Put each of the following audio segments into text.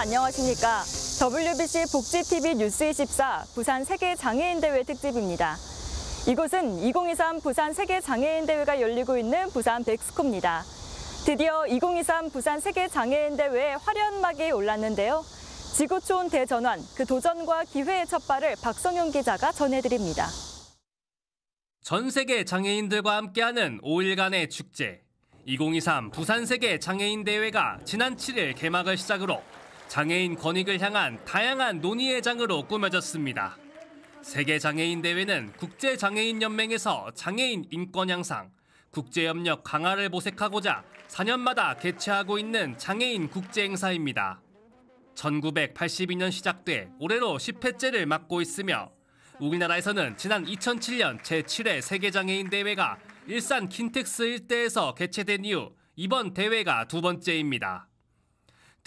안녕하십니까. WBC 복지TV 뉴스24 부산 세계장애인대회 특집입니다. 이곳은 2023 부산 세계장애인대회가 열리고 있는 부산 백스코입니다. 드디어 2023 부산 세계장애인대회에 화려한 막이 올랐는데요. 지구촌 대전환, 그 도전과 기회의 첫 발을 박성용 기자가 전해드립니다. 전 세계 장애인들과 함께하는 5일간의 축제. 2023 부산세계 장애인 대회가 지난 7일 개막을 시작으로 장애인 권익을 향한 다양한 논의의 장으로 꾸며졌습니다. 세계 장애인 대회는 국제 장애인 연맹에서 장애인 인권 향상, 국제 협력 강화를 모색하고자 4년마다 개최하고 있는 장애인 국제 행사입니다. 1982년 시작돼 올해로 10회째를 맞고 있으며 우리나라에서는 지난 2007년 제7회 세계장애인 대회가 일산 킨텍스 일대에서 개최된 이후 이번 대회가 두 번째입니다.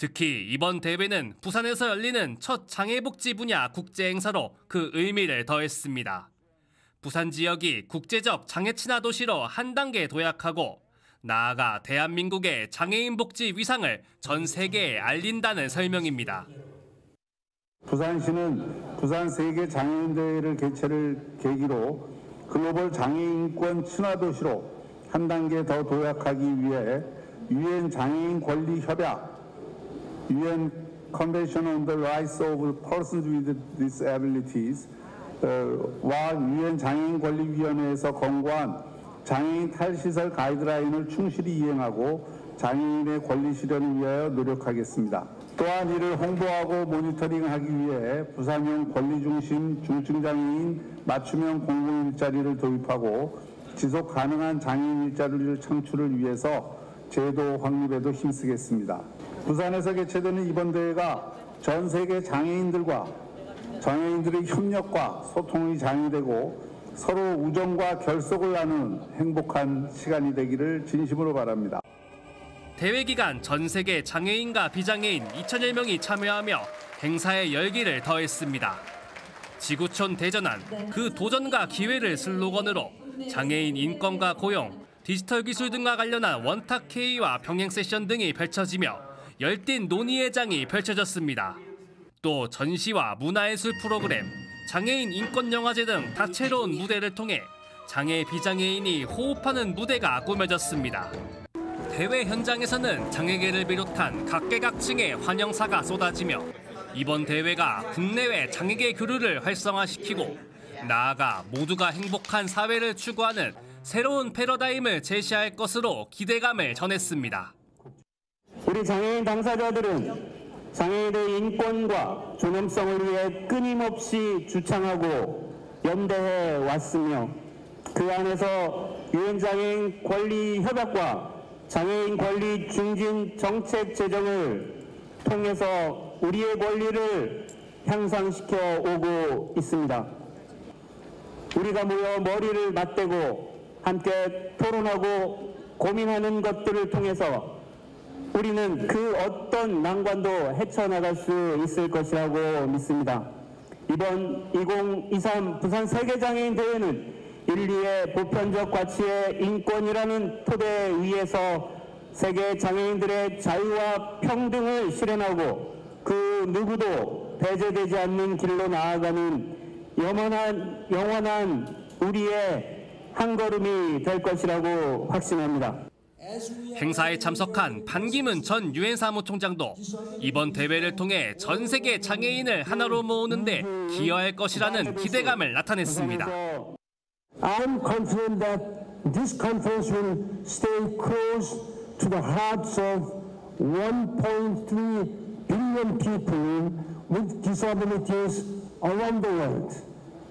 특히 이번 대회는 부산에서 열리는 첫 장애복지 분야 국제 행사로 그 의미를 더했습니다. 부산 지역이 국제적 장애 친화 도시로 한 단계 도약하고 나아가 대한민국의 장애인 복지 위상을 전 세계에 알린다는 설명입니다. 부산시는 부산 세계 장애인 대회를 개최를 계기로 글로벌 장애인권 친화 도시로 한 단계 더 도약하기 위해 유엔 장애인 권리 협약 UN Convention on the Rights of Persons with Disabilities 와 유엔 장애인 권리위원회에서 권고한 장애인 탈시설 가이드라인을 충실히 이행하고 장애인의 권리 실현을 위하여 노력하겠습니다. 또한 이를 홍보하고 모니터링하기 위해 부산형 권리중심 중증장애인 맞춤형 공공 일자리를 도입하고 지속 가능한 장애인 일자리를 창출을 위해서 제도 확립에도 힘쓰겠습니다. 부산에서 개최되는 이번 대회가 전 세계 장애인들과 장애인들의 협력과 소통이 장애되고 서로 우정과 결속을 나누는 행복한 시간이 되기를 진심으로 바랍니다. 대회 기간 전 세계 장애인과 비장애인 2천여 명이 참여하며 행사의 열기를 더했습니다. 지구촌 대전환 그 도전과 기회를 슬로건으로 장애인 인권과 고용, 디지털 기술 등과 관련한 원탁 K와 병행 세션 등이 펼쳐지며 열띤 논의의 장이 펼쳐졌습니다. 또 전시와 문화예술 프로그램, 장애인 인권 영화제 등 다채로운 무대를 통해 장애 비장애인이 호흡하는 무대가 꾸며졌습니다. 대회 현장에서는 장애계를 비롯한 각계각층의 환영사가 쏟아지며 이번 대회가 국내외 장애계 교류를 활성화시키고 나아가 모두가 행복한 사회를 추구하는 새로운 패러다임을 제시할 것으로 기대감을 전했습니다. 우리 장애인 당사자들은 장애인의 인권과 존엄성을 위해 끊임없이 주창하고 연대해 왔으며 그 안에서 유엔 장애인 권리 협약과 장애인 권리 중진 정책 제정을 통해서 우리의 권리를 향상시켜 오고 있습니다. 우리가 모여 머리를 맞대고 함께 토론하고 고민하는 것들을 통해서 우리는 그 어떤 난관도 헤쳐나갈 수 있을 것이라고 믿습니다. 이번 2023 부산 세계장애인 대회는 인류의 보편적 가치의 인권이라는 토대 위에서 세계 장애인들의 자유와 평등을 실현하고 그 누구도 배제되지 않는 길로 나아가는 영원한, 영원한 우리의 한 걸음이 될 것이라고 확신합니다. 행사에 참석한 반기문 전 유엔 사무총장도 이번 대회를 통해 전 세계 장애인을 하나로 모으는 데 기여할 것이라는 기대감을 나타냈습니다. I'm confident that this conference will stay close to the hearts of 1.3 billion people with disabilities around the world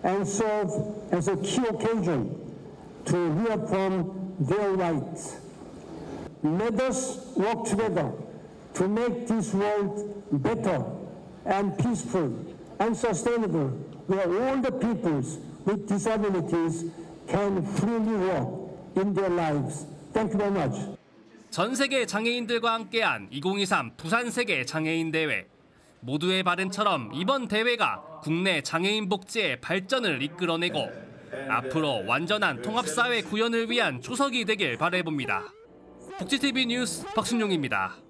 and serve as a key occasion to reaffirm their rights. Let us work together to make this world better and peaceful and sustainable, where all the peoples with disabilities can freely walk in their lives. Thank you very much. 전 세계 장애인들과 함께한 2023 부산 세계 장애인 대회. 모두의 바램처럼 이번 대회가 국내 장애인 복지의 발전을 이끌어내고 앞으로 완전한 통합사회 구현을 위한 초석이 되길 바라봅니다. 복지TV 뉴스 박순용입니다.